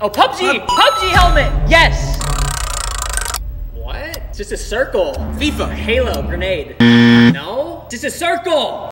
Oh, PUBG! PUBG helmet! Yes! What? Just a circle. FIFA. Halo grenade. No? Just a circle!